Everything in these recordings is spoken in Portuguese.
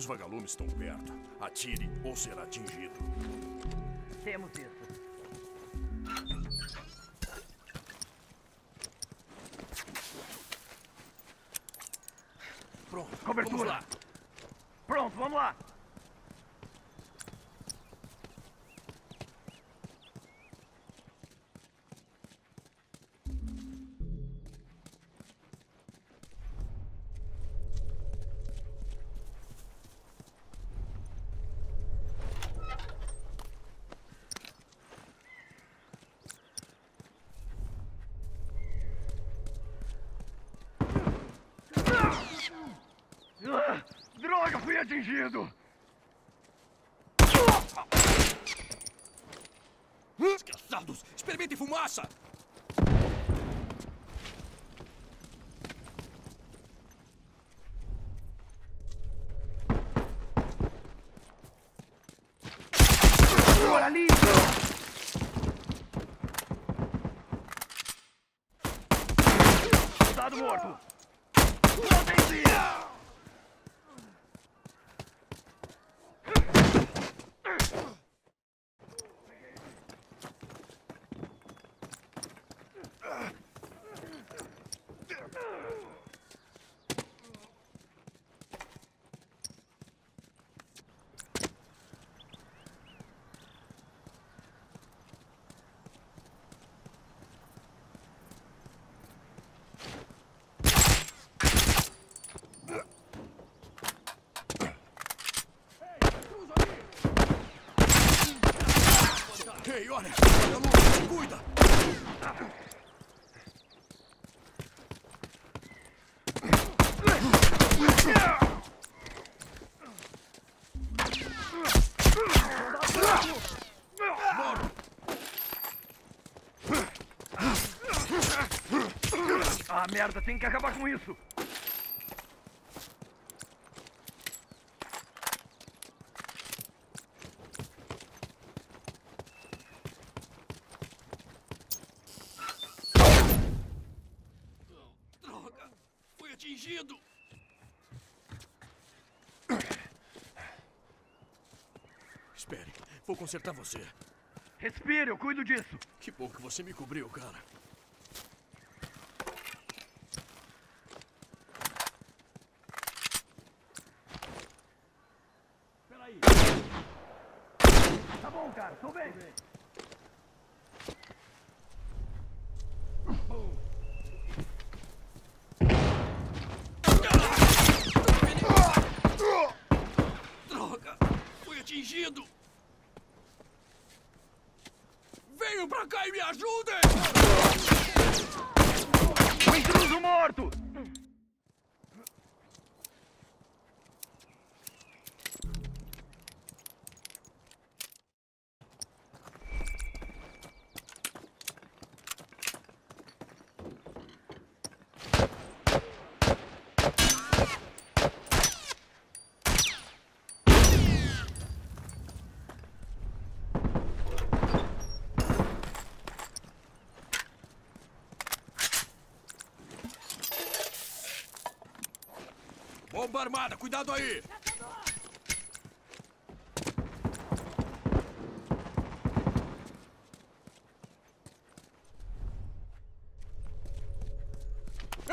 Os vagalumes estão perto. Atire ou será atingido. Temos isso. Pronto. Cobertura. Vamos lá. Pronto, vamos lá. Atingido. Desgraçados! Experimentem fumaça! Por ali. Soldado morto. Vagalume, se cuida! Ah, merda, tem que acabar com isso. Atingido! Espere, vou consertar você. Respire, eu cuido disso. Que bom que você me cobriu, cara. Peraí. Tá bom, cara, tô bem. Droga! Fui atingido! Venham pra cá e me ajudem! Bomba armada, cuidado aí!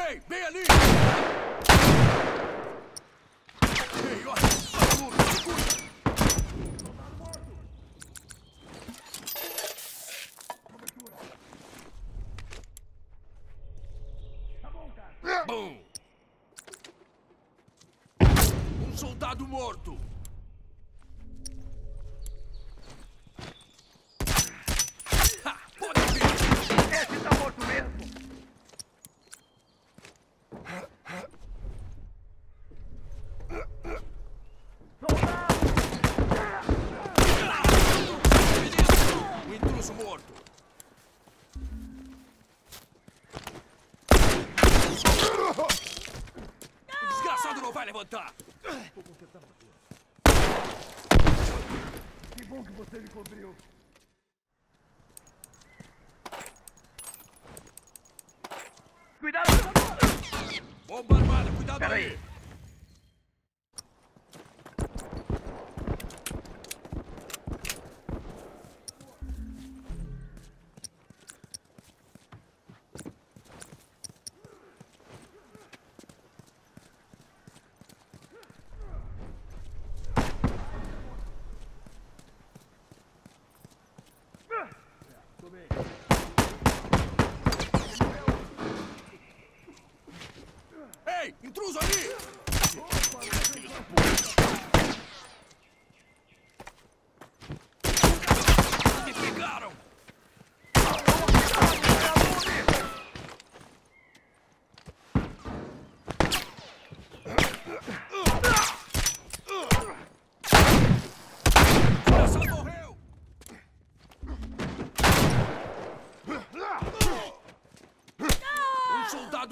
Ei, bem ali! Ei, olha! Vagalume, se cuida! Bom! Um soldado morto! Que bom que você me cobriu. Cuidado, cuidado. Bomba armada, cuidado Pera aí! aí.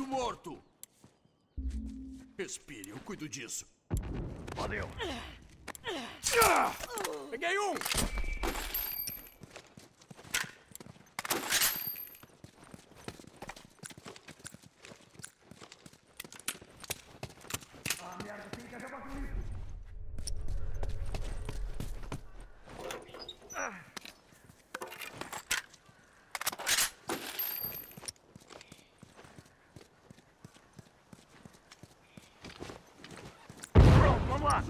Morto! Respire, eu cuido disso. Valeu. Peguei um! Ah, merda, tem que acabar com isso. Pronto, vamos lá.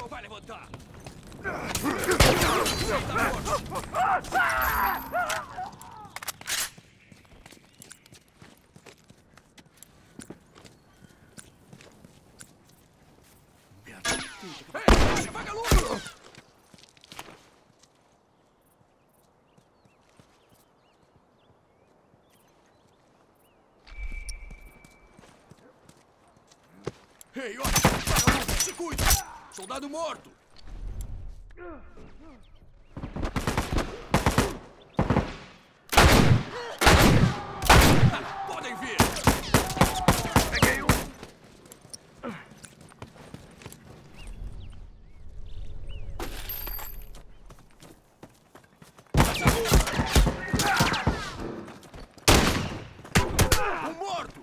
Não vai levantar! Merda! Ei, vagalume! Olha! Se cuida! Soldado morto! Podem vir! Peguei um. Um morto!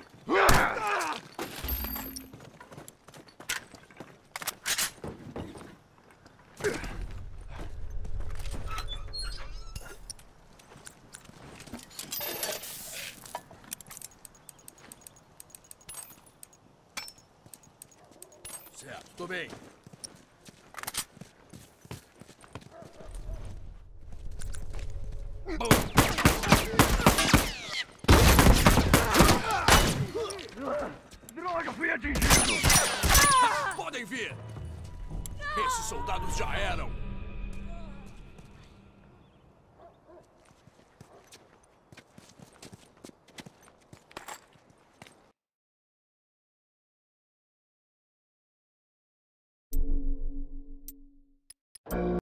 Bem. Droga, fui atingido. Podem vir! Esses soldados já eram!